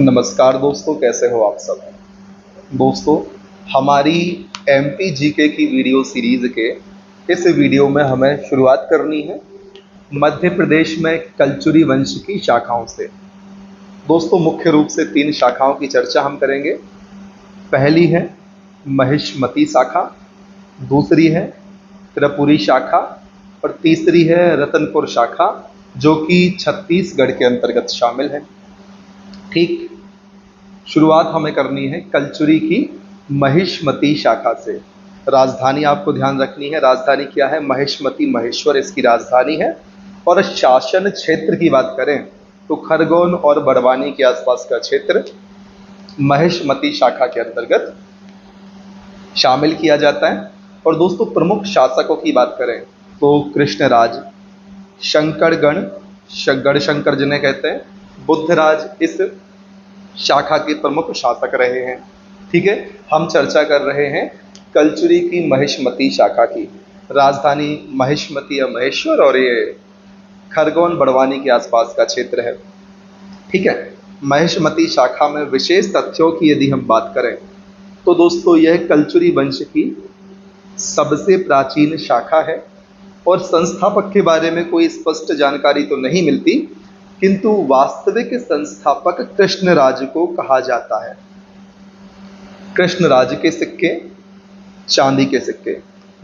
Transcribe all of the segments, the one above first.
नमस्कार दोस्तों, कैसे हो आप सब? दोस्तों, हमारी एम पी जी के की वीडियो सीरीज़ के इस वीडियो में हमें शुरुआत करनी है मध्य प्रदेश में कलचुरी वंश की शाखाओं से। दोस्तों, मुख्य रूप से तीन शाखाओं की चर्चा हम करेंगे। पहली है महिष्मती शाखा, दूसरी है त्रिपुरी शाखा और तीसरी है रतनपुर शाखा, जो कि छत्तीसगढ़ के अंतर्गत शामिल है। ठीक। शुरुआत हमें करनी है कलचुरी की महिष्मती शाखा से। राजधानी आपको ध्यान रखनी है, राजधानी क्या है? महिष्मती महेश्वर इसकी राजधानी है। और शासन क्षेत्र की बात करें तो खरगोन और बड़वानी के आसपास का क्षेत्र महिष्मती शाखा के अंतर्गत शामिल किया जाता है। और दोस्तों, प्रमुख शासकों की बात करें तो कृष्णराज, शंकरगण गढ़ शंकर जिन्हें कहते हैं बुद्धराज इस शाखा के प्रमुख शासक रहे हैं। ठीक है? हम चर्चा कर रहे हैं कलचुरी की महिष्मती शाखा की। राजधानी महिष्मती या महेश्वर और ये खरगोन बड़वानी के आसपास का क्षेत्र है। ठीक है? महिष्मती शाखा में विशेष तथ्यों की यदि हम बात करें तो दोस्तों, यह कलचुरी वंश की सबसे प्राचीन शाखा है और संस्थापक के बारे में कोई स्पष्ट जानकारी तो नहीं मिलती किंतु वास्तविक संस्थापक कृष्णराज को कहा जाता है। कृष्णराज के सिक्के, चांदी के सिक्के,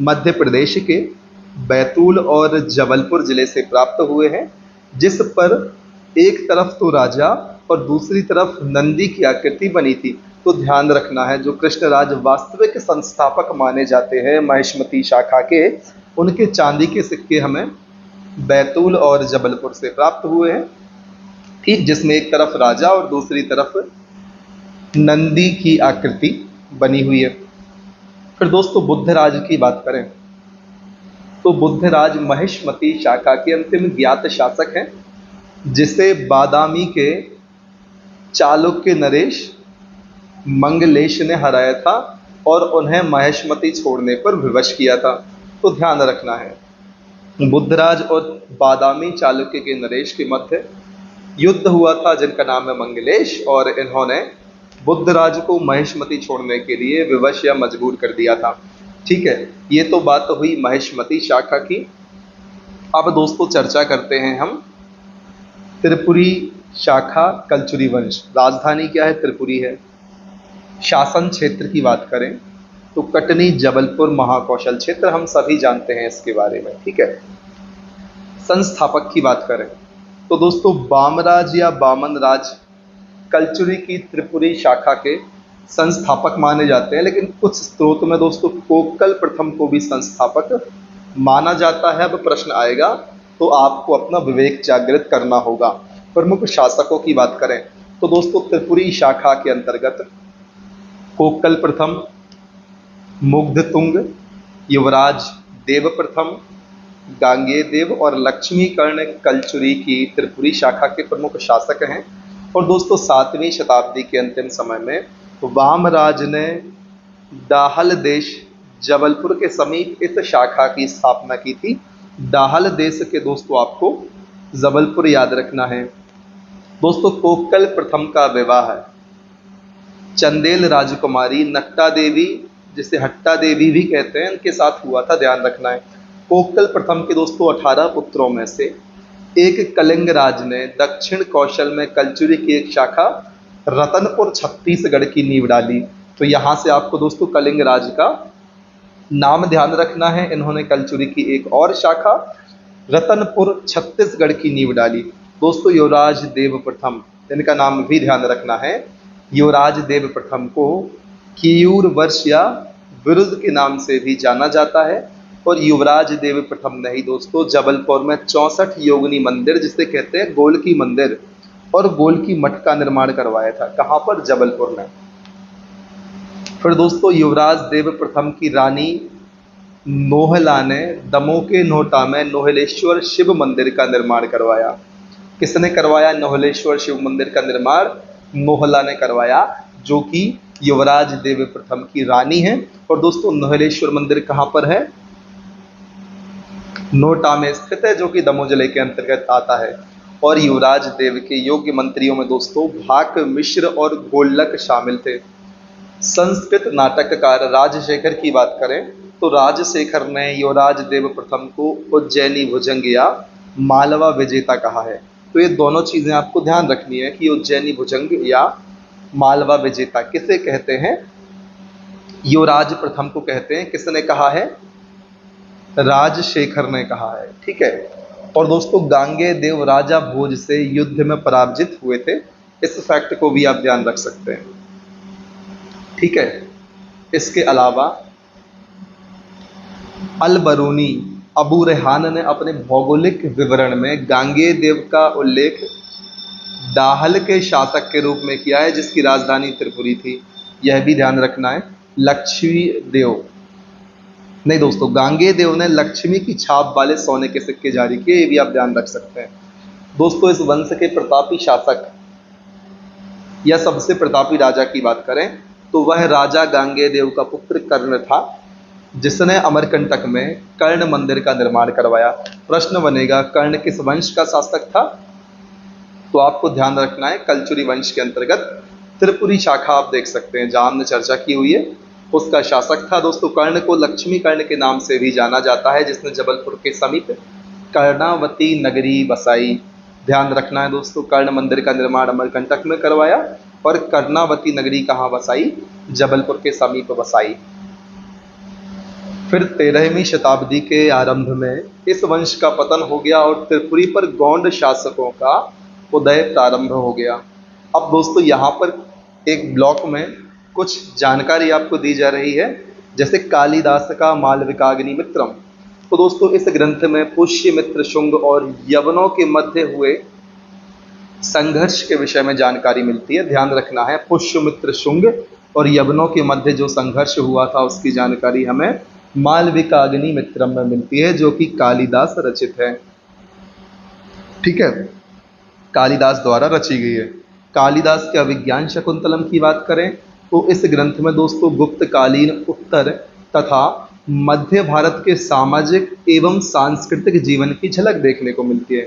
मध्य प्रदेश के बैतूल और जबलपुर ज़िले से प्राप्त हुए हैं, जिस पर एक तरफ़ तो राजा और दूसरी तरफ़ नंदी की आकृति बनी थी। तो ध्यान रखना है, जो कृष्णराज वास्तविक संस्थापक माने जाते हैं, महिष्मती शाखा के, उनके चांदी के सिक्के हमें बैतूल और जबलपुर से प्राप्त हुए हैं। ठीक जिसमें एक तरफ़ राजा और दूसरी तरफ़ नंदी की आकृति बनी हुई है। फिर दोस्तों, बुद्धराज की बात करें तो बुद्धराज महेशमती शाखा के अंतिम ज्ञात शासक हैं, जिसे बादामी के चालुक्य नरेश मंगलेश ने हराया था और उन्हें महेशमती छोड़ने पर विवश किया था। तो ध्यान रखना है, बुद्धराज और बादामी चालुक्य के नरेश के मध्य युद्ध हुआ था, जिनका नाम है मंगलेश, और इन्होंने बुद्ध राज को महेशमती छोड़ने के लिए विवश या मजबूर कर दिया था। ठीक है, ये तो बात हुई महेशमती शाखा की। अब दोस्तों, चर्चा करते हैं हम त्रिपुरी शाखा कलचुरी वंश। राजधानी क्या है? त्रिपुरी है। शासन क्षेत्र की बात करें तो कटनी, जबलपुर, महाकौशल क्षेत्र हम सभी जानते हैं इसके बारे में। ठीक है, संस्थापक की बात करें। तो दोस्तों, बामराज या बामन राज कलचुरी की त्रिपुरी शाखा के संस्थापक माने जाते हैं, लेकिन कुछ स्रोत में दोस्तों, कोकल प्रथम को भी संस्थापक माना जाता है। अब प्रश्न आएगा तो आपको अपना विवेक जागृत करना होगा। प्रमुख शासकों की बात करें तो दोस्तों, त्रिपुरी शाखा के अंतर्गत कोकल प्रथम, मुग्ध तुंग, युवराज देव प्रथम गांगे देव और लक्ष्मी कर्ण कलचुरी की त्रिपुरी शाखा के प्रमुख शासक हैं। और दोस्तों, सातवीं शताब्दी के अंतिम समय में वामराज ने दाहल देश जबलपुर के समीप इस शाखा की स्थापना की थी। दाहल देश के दोस्तों, आपको जबलपुर याद रखना है। दोस्तों, कोकल प्रथम का विवाह है। चंदेल राजकुमारी नट्टा देवी, जिसे हट्टा देवी भी कहते हैं इनके साथ हुआ था, ध्यान रखना है। कोकल प्रथम के दोस्तों अठारह पुत्रों में से एक कलिंग राज ने दक्षिण कौशल में कलचुरी की एक शाखा रतनपुर, छत्तीसगढ़ की नींव डाली। तो यहाँ से आपको दोस्तों कलिंग राज का नाम ध्यान रखना है। इन्होंने कलचुरी की एक और शाखा रतनपुर, छत्तीसगढ़ की नींव डाली। दोस्तों युवराज देव प्रथम, इनका नाम भी ध्यान रखना है। युवराज देव प्रथम को कियूर वर्ष या विरुद्ध के नाम से भी जाना जाता है। और युवराज देव प्रथम नहीं दोस्तों, जबलपुर में चौसठ योगनी मंदिर, जिसे कहते हैं गोल की मंदिर, और गोल की मठ का निर्माण करवाया था। कहाँ पर? जबलपुर में। फिर दोस्तों, युवराज देव प्रथम की रानी नोहला ने दमो के नोटा में नोहलेश्वर शिव मंदिर का निर्माण करवाया। किसने करवाया? नोहलेश्वर शिव मंदिर का निर्माण नोहला ने करवाया, जो कि युवराज देव प्रथम की रानी है। और दोस्तों, नोहलेश्वर मंदिर कहाँ पर है? नोटा में स्थित है, जो कि दमोह ज़िले के अंतर्गत आता है। और युवराज देव के योग्य मंत्रियों में दोस्तों भाक, मिश्र और गोल्लक शामिल थे। संस्कृत नाटककार राजशेखर की बात करें तो राजशेखर ने युवराज देव प्रथम को उज्जैनी भुजंग या मालवा विजेता कहा है। तो ये दोनों चीज़ें आपको ध्यान रखनी है कि उज्जैनी भुजंग या मालवा विजेता किसे कहते हैं? युवराज प्रथम को कहते हैं, किसने कहा है? राजशेखर ने कहा है, ठीक है? और दोस्तों, गांगे देव राजा भोज से युद्ध में पराजित हुए थे। इस फैक्ट को भी आप ध्यान रख सकते हैं। ठीक है? इसके अलावा, अलबरूनी अबू रेहान ने अपने भौगोलिक विवरण में गांगे देव का उल्लेख दाहल के शासक के रूप में किया है, जिसकी राजधानी त्रिपुरी थी। यह भी ध्यान रखना है। लक्ष्मी देव नहीं दोस्तों, गांगे देव ने लक्ष्मी की छाप वाले सोने के सिक्के जारी किए, ये भी आप ध्यान रख सकते हैं। दोस्तों, इस वंश के प्रतापी शासक या सबसे प्रतापी राजा की बात करें तो वह राजा गांगे देव का पुत्र कर्ण था, जिसने अमरकंटक में कर्ण मंदिर का निर्माण करवाया। प्रश्न बनेगा, कर्ण किस वंश का शासक था? तो आपको ध्यान रखना है, कलचुरी वंश के अंतर्गत त्रिपुरी शाखा आप देख सकते हैं, जहाँ हमने चर्चा की हुई है। उसका शासक था दोस्तों, कर्ण को लक्ष्मी कर्ण के नाम से भी जाना जाता है, जिसने जबलपुर के समीप कर्णावती नगरी बसाई। ध्यान रखना है दोस्तों, कर्ण मंदिर का निर्माण अमरकंटक में करवाया और कर्णावती नगरी कहाँ बसाई? जबलपुर के समीप बसाई। फिर तेरहवीं शताब्दी के आरंभ में इस वंश का पतन हो गया और त्रिपुरी पर गौंड शासकों का उदय प्रारंभ हो गया। अब दोस्तों, यहाँ पर एक ब्लॉक में कुछ जानकारी आपको दी जा रही है, जैसे कालिदास का मालविकाग्नि मित्रम। तो दोस्तों, इस ग्रंथ में पुष्य मित्र शुंग और यवनों के मध्य हुए संघर्ष के विषय में जानकारी मिलती है। ध्यान रखना है पुष्य मित्र शुंग और यवनों के मध्य जो संघर्ष हुआ था, उसकी जानकारी हमें मालविकाग्नि मित्रम में मिलती है, जो कि कालिदास रचित है। ठीक है? कालिदास द्वारा रची गई है। कालिदास के अभिज्ञान शकुंतलम की बात करें तो इस ग्रंथ में दोस्तों गुप्तकालीन उत्तर तथा मध्य भारत के सामाजिक एवं सांस्कृतिक जीवन की झलक देखने को मिलती है।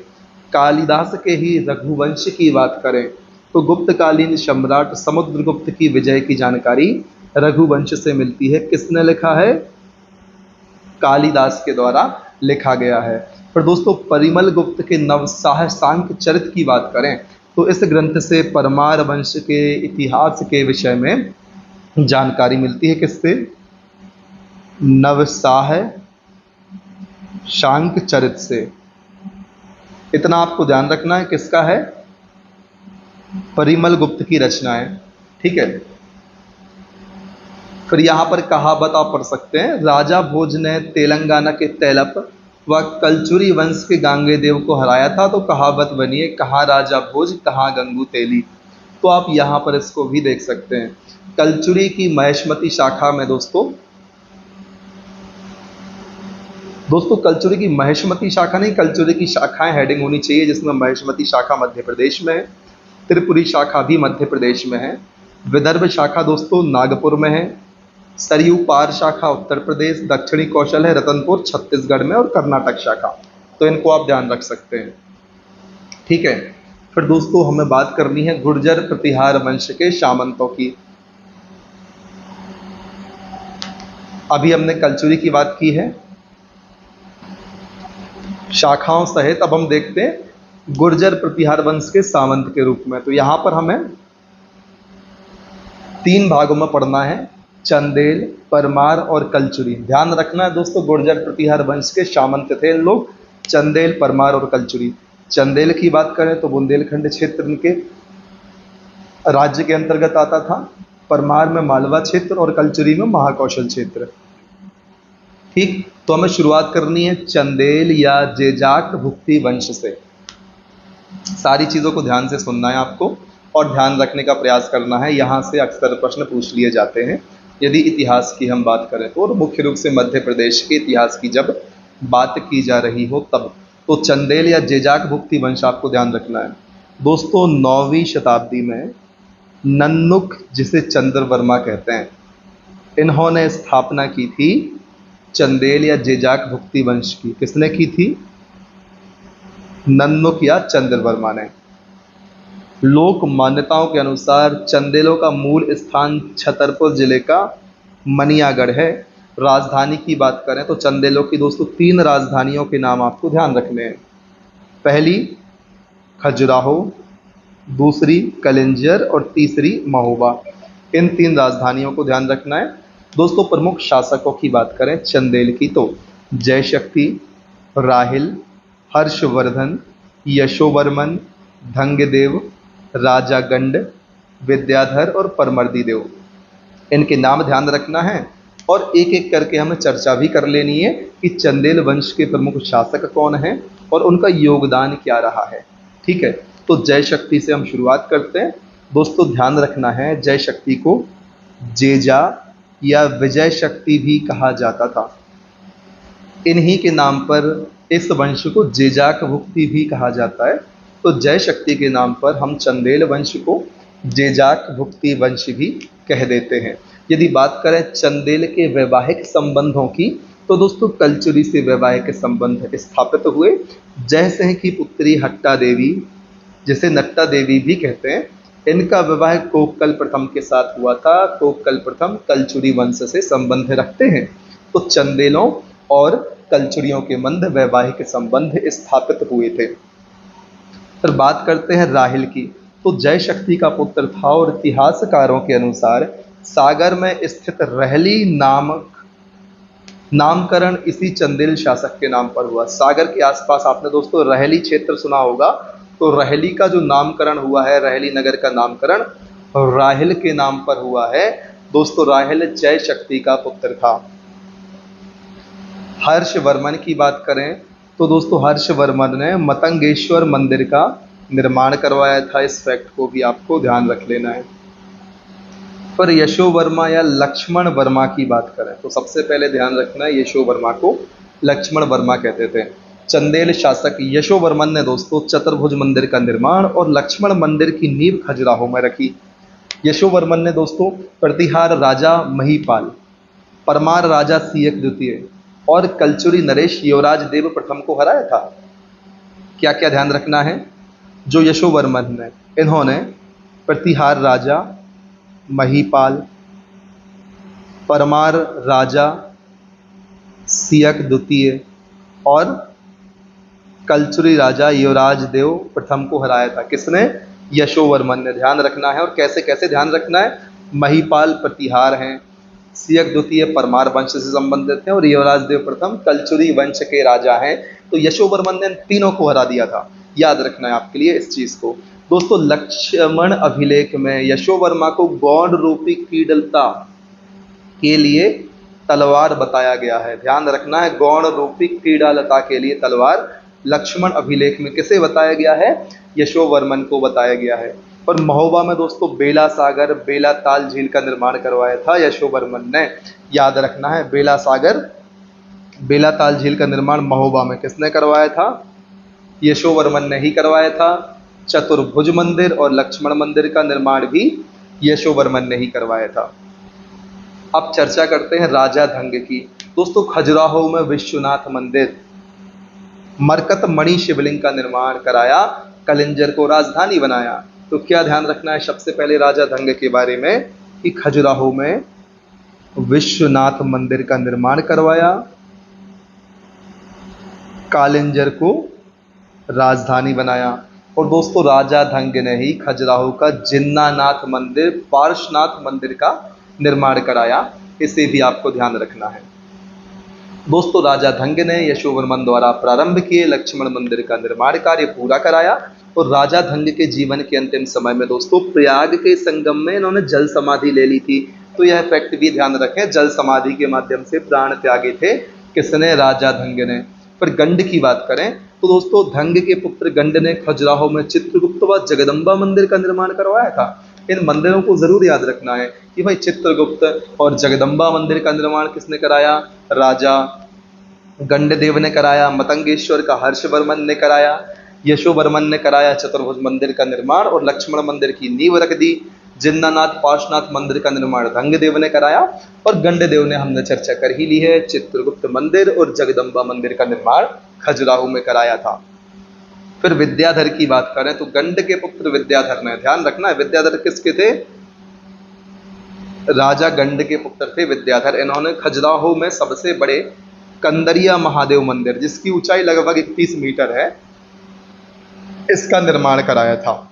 कालिदास के ही रघुवंश की बात करें तो गुप्तकालीन सम्राट समुद्रगुप्त की विजय की जानकारी रघुवंश से मिलती है। किसने लिखा है? कालिदास के द्वारा लिखा गया है। पर दोस्तों परिमल गुप्त के नवसाह सांक चरित की बात करें तो इस ग्रंथ से परमार वंश के इतिहास के विषय में जानकारी मिलती है किससे? नवसाह शांक चरित से। इतना आपको ध्यान रखना है किसका है? परिमल गुप्त की रचना है। ठीक है? फिर यहाँ पर कहावत आप पढ़ सकते हैं, राजा भोज ने तेलंगाना के तेलप व कलचुरी वंश के गांगे देव को हराया था तो कहावत बनी है, कहाँ राजा भोज, कहाँ गंगू तेली। तो आप यहाँ पर इसको भी देख सकते हैं। कलचुरी की महेशमती शाखा में दोस्तों दोस्तों, कलचुरी की महेशमती शाखा नहीं, कलचुरी की शाखाएँ हेडिंग होनी चाहिए, जिसमें महेशमती शाखा मध्य प्रदेश में है, त्रिपुरी शाखा भी मध्य प्रदेश में है, विदर्भ शाखा दोस्तों, नागपुर में है सरयू पार शाखा, उत्तर प्रदेश, दक्षिणी कौशल है, रतनपुर, छत्तीसगढ़ में और कर्नाटक शाखा। तो इनको आप ध्यान रख सकते हैं। ठीक है? फिर दोस्तों, हमें बात करनी है गुर्जर प्रतिहार वंश के शामंतों की। अभी हमने कलचुरी की बात की है। शाखाओं सहित अब हम देखते हैं गुर्जर प्रतिहार वंश के सामंत के रूप में। तो यहाँ पर हमें तीन भागों में पढ़ना है। चंदेल, परमार और कलचुरी। ध्यान रखना दोस्तों, गुर्जर प्रतिहार वंश के सामंत थे लोग। चंदेल, परमार और कलचुरी। चंदेल की बात करें तो बुंदेलखंड क्षेत्र के राज्य के अंतर्गत आता था। परमार में मालवा क्षेत्र और कलचुरी में महाकौशल क्षेत्र। ठीक तो हमें शुरुआत करनी है चंदेल या जेजाक भुक्ति वंश से। सारी चीज़ों को ध्यान से सुनना है आपको और ध्यान रखने का प्रयास करना है। यहाँ से अक्सर प्रश्न पूछ लिए जाते हैं। यदि इतिहास की हम बात करें तो और मुख्य रूप से मध्य प्रदेश के इतिहास की जब बात की जा रही हो तब तो चंदेल या जेजाक भुक्ति वंश आपको ध्यान रखना है। दोस्तों, नौवीं शताब्दी में नन्नुक, जिसे चंद्र वर्मा कहते हैं, इन्होंने स्थापना की थी चंदेल या जेजाक भुक्ति वंश की। किसने की थी? नन्नुक या चंद्र वर्मा ने। लोक मान्यताओं के अनुसार चंदेलों का मूल स्थान छतरपुर ज़िले का मनियागढ़ है। राजधानी की बात करें तो चंदेलों की दोस्तों तीन राजधानियों के नाम आपको ध्यान रखने हैं। पहली, खजुराहो, दूसरी, कलिंजर और तीसरी, महोबा। इन तीन राजधानियों को ध्यान रखना है। दोस्तों, प्रमुख शासकों की बात करें चंदेल की तो जय शक्ति राहिल, हर्षवर्धन, यशोवर्मन, धंगदेव राजा गंड विद्याधर और परमर्दी देव। इनके नाम ध्यान रखना है और एक एक करके हमें चर्चा भी कर लेनी है कि चंदेल वंश के प्रमुख शासक कौन हैं और उनका योगदान क्या रहा है। ठीक है? तो जय शक्ति से हम शुरुआत करते हैं। दोस्तों, ध्यान रखना है, जय शक्ति को जेजा या विजय शक्ति भी कहा जाता था। इन्हीं के नाम पर इस वंश को जेजाक भुक्ति भी कहा जाता है। तो जय शक्ति के नाम पर हम चंदेल वंश को जेजाक भुक्ति वंश भी कह देते हैं। यदि बात करें चंदेल के वैवाहिक संबंधों की तो दोस्तों कलचुरी से वैवाहिक संबंध स्थापित हुए। जय सिंह की पुत्री हट्टा देवी, जिसे नट्टा देवी भी कहते हैं, इनका विवाह कोकल प्रथम के साथ हुआ था। कोकल प्रथम कलचुरी वंश से संबंध रखते हैं। तो चंदेलों और कलचुरियों के मंद वैवाहिक संबंध स्थापित हुए थे। फिर बात करते हैं राहिल की। तो जय शक्ति का पुत्र था और इतिहासकारों के अनुसार सागर में स्थित रहली नामक नामकरण इसी चंदेल शासक के नाम पर हुआ। सागर के आसपास आपने दोस्तों रहली क्षेत्र सुना होगा। तो रहली का जो नामकरण हुआ है, रहली नगर का नामकरण राहिल के नाम पर हुआ है। दोस्तों, राहिल जय शक्ति का पुत्र था। हर्षवर्मन की बात करें तो दोस्तों, हर्षवर्मन ने मतंगेश्वर मंदिर का निर्माण करवाया था। इस फैक्ट को भी आपको ध्यान रख लेना है। पर यशो वर्मा या लक्ष्मण वर्मा की बात करें तो सबसे पहले ध्यान रखना है, यशो वर्मा को लक्ष्मण वर्मा कहते थे। चंदेल शासक यशो वर्मन ने दोस्तों, चतुर्भुज मंदिर का निर्माण और लक्ष्मण मंदिर की नींव खजुराहो में रखी। यशो वर्मन ने दोस्तों, प्रतिहार राजा महीपाल, परमार राजा सीयक द्वितीय और कलचुरी नरेश युवराज देव प्रथम को हराया था। क्या क्या ध्यान रखना है? जो यशोवर्मन ने, इन्होंने प्रतिहार राजा, महीपाल, परमार राजा, सियक द्वितीय और कलचुरी राजा युवराज देव प्रथम को हराया था। किसने? यशोवर्मन ने। ध्यान रखना है और कैसे कैसे ध्यान रखना है? महीपाल प्रतिहार हैं। सियक द्वितीय परमार वंश से संबंधित हैं और युवराज देव प्रथम कलचुरी वंश के राजा हैं। तो यशोवर्मन ने तीनों को हरा दिया था। याद रखना है आपके लिए इस चीज़ को। दोस्तों, लक्ष्मण अभिलेख में यशोवर्मा को गौड़ रूपी कीडलता के लिए तलवार बताया गया है। ध्यान रखना है गौड़ रूपी क्रीडालता के लिए तलवार लक्ष्मण अभिलेख में किसे बताया गया है? यशोवर्मन को बताया गया है। और महोबा में दोस्तों बेला सागर, बेला ताल झील का निर्माण करवाया था यशोवर्मन ने। याद रखना है, बेला सागर, बेला ताल झील का निर्माण महोबा में किसने करवाया था? यशोवर्मन ने ही करवाया था। चतुर्भुज मंदिर और लक्ष्मण मंदिर का निर्माण भी यशोवर्मन ने ही करवाया था। अब चर्चा करते हैं राजा धंग की। दोस्तों, खजुराहो में विश्वनाथ मंदिर। मरकत मणि शिवलिंग का निर्माण कराया, कलिंजर को राजधानी बनाया। तो क्या ध्यान रखना है सबसे पहले राजा धंग के बारे में कि खजुराहो में विश्वनाथ मंदिर का निर्माण करवाया, कालिंजर को राजधानी बनाया। और दोस्तों, राजा धंग ने ही खजुराहो का जिन्नानाथ मंदिर पार्शनाथ मंदिर का निर्माण कराया। इसे भी आपको ध्यान रखना है। दोस्तों, राजा धंग ने यशोवर्मन द्वारा प्रारंभ किए लक्ष्मण मंदिर का निर्माण कार्य पूरा कराया। और राजा धंग के जीवन के अंतिम समय में दोस्तों, प्रयाग के संगम में इन्होंने जल समाधि ले ली थी। तो यह फैक्ट भी ध्यान रखें, जल समाधि के माध्यम से प्राण त्यागे थे किसने? राजा धंग ने। पर गंड की बात करें तो दोस्तों, धंग के पुत्र गंड ने खजुराहो में चित्रगुप्त व जगदम्बा मंदिर का निर्माण करवाया था। इन मंदिरों को ज़रूर याद रखना है कि भाई चित्रगुप्त और जगदम्बा मंदिर का निर्माण किसने कराया? राजा गंडदेव ने कराया, मतंगेश्वर का हर्षवर्मन ने कराया यशोवर्मन ने कराया चतुर्भुज मंदिर का निर्माण और लक्ष्मण मंदिर की नींव रख दी। जिन्नानाथ पार्शनाथ मंदिर का निर्माण रंगदेव ने कराया और गंडदेव ने हमने चर्चा कर ही ली है। चित्रगुप्त मंदिर और जगदम्बा मंदिर का निर्माण खजुराहो में कराया था। फिर विद्याधर की बात करें तो गंड के पुत्र विद्याधर ने ध्यान रखना है। विद्याधर किसके थे? राजा गंड के पुत्र थे विद्याधर। इन्होंने खजुराहो में सबसे बड़े कंदरिया महादेव मंदिर, जिसकी ऊंचाई लगभग 31 मीटर है इसका निर्माण कराया था।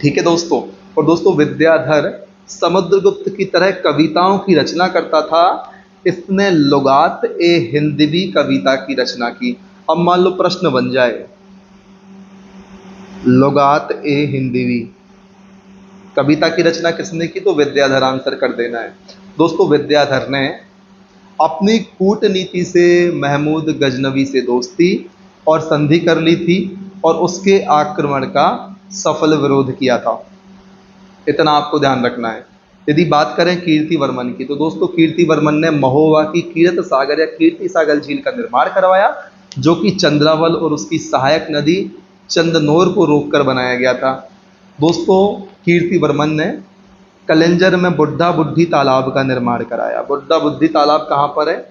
ठीक है दोस्तों? और दोस्तों, विद्याधर समुद्रगुप्त की तरह कविताओं की रचना करता था। इसने लुगात ए हिंदवी कविता की रचना की। अब मान लो प्रश्न बन जाए। लुगात ए हिंदवी कविता की रचना किसने की? तो विद्याधर आंसर कर देना है। दोस्तों, विद्याधर ने अपनी कूटनीति से महमूद गजनवी से दोस्ती और संधि कर ली थी। और उसके आक्रमण का सफल विरोध किया था। इतना आपको ध्यान रखना है। यदि बात करें कीर्ति वर्मन की तो दोस्तों कीर्ति वर्मन ने महोवा की कीर्त सागर या कीर्ति सागर झील का निर्माण करवाया, जो कि चंद्रावल और उसकी सहायक नदी चंदनोर को रोककर बनाया गया था। दोस्तों, कीर्ति वर्मन ने कलेंजर में बुढ़ा बुद्धि तालाब का निर्माण कराया। बुढ़ा बुद्धि तालाब कहाँ पर है?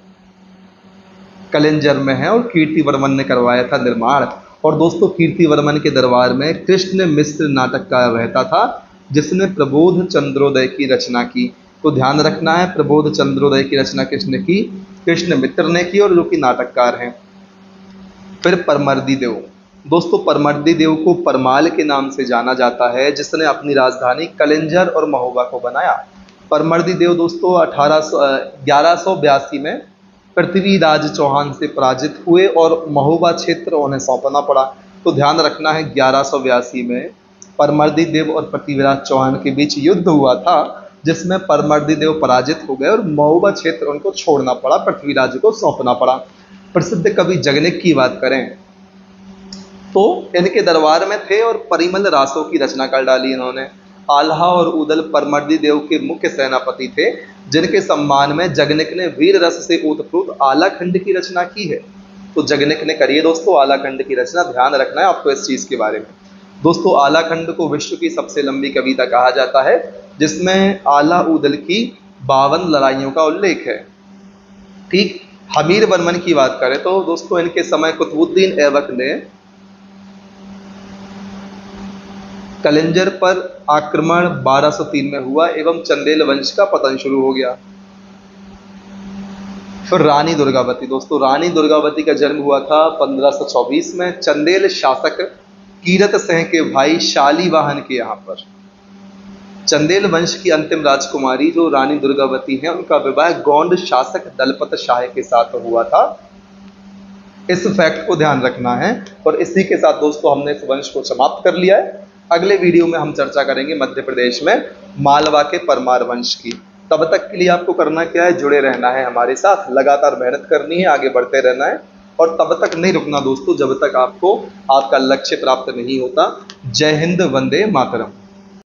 कलेंजर में है और कीर्ति वर्मन ने करवाया था निर्माण। और दोस्तों कीर्ति वर्मन के दरबार में कृष्ण मिश्र नाटककार रहता था, जिसने प्रबोध चंद्रोदय की रचना की। तो ध्यान रखना है, प्रबोध चंद्रोदय की रचना किसने की? कृष्ण मित्र ने की और जो कि नाटककार हैं। फिर परमर्दी देव। दोस्तों, परमर्दी देव को परमाल के नाम से जाना जाता है, जिसने अपनी राजधानी कलिंजर और महोबा को बनाया। परमर्दी देव दोस्तों, अठारह सौ ग्यारह सौ बयासी में पृथ्वीराज चौहान से पराजित हुए और महोबा क्षेत्र उन्हें सौंपना पड़ा। तो ध्यान रखना है, ग्यारह में परमर्दी देव और पृथ्वीराज चौहान के बीच युद्ध हुआ था, जिसमें परमर्दी देव पराजित हो गए और महोबा क्षेत्र उनको छोड़ना पड़ा, पृथ्वीराज को सौंपना पड़ा। प्रसिद्ध कवि जगनिक की बात करें तो इनके दरबार में थे और परिमल रासों की रचना कर डाली इन्होंने। आल्हा और उदल परमर्दी देव के मुख्य सेनापति थे, जिनके सम्मान में जगनिक ने वीर रस से ओतप्रोत आलाखंड की रचना की है। तो जगनिक ने करिए दोस्तों, आलाखंड की रचना, ध्यान रखना है आपको इस चीज़ के बारे में। दोस्तों, आलाखंड को विश्व की सबसे लंबी कविता कहा जाता है, जिसमें आला उदल की बावन लड़ाइयों का उल्लेख है। ठीक हमीर वर्मन की बात करें तो दोस्तों, इनके समय कुतुबुद्दीन ऐबक ने कलिंजर पर आक्रमण 1203 में हुआ एवं चंदेल वंश का पतन शुरू हो गया। फिर रानी दुर्गावती। दोस्तों, रानी दुर्गावती का जन्म हुआ था 1524 में। चंदेल शासक कीरत सिंह के भाई शाली वाहन के यहाँ पर। चंदेल वंश की अंतिम राजकुमारी जो रानी दुर्गावती है, उनका विवाह गौंड शासक दलपत शाह के साथ हुआ था। इस फैक्ट को ध्यान रखना है और इसी के साथ, दोस्तों, हमने इस वंश को समाप्त कर लिया है। अगले वीडियो में हम चर्चा करेंगे मध्य प्रदेश में मालवा के परमार वंश की। तब तक के लिए आपको करना क्या है? जुड़े रहना है हमारे साथ। लगातार मेहनत करनी है, आगे बढ़ते रहना है। और तब तक नहीं रुकना दोस्तों, जब तक आपको आपका लक्ष्य प्राप्त नहीं होता। जय हिंद, वंदे मातरम।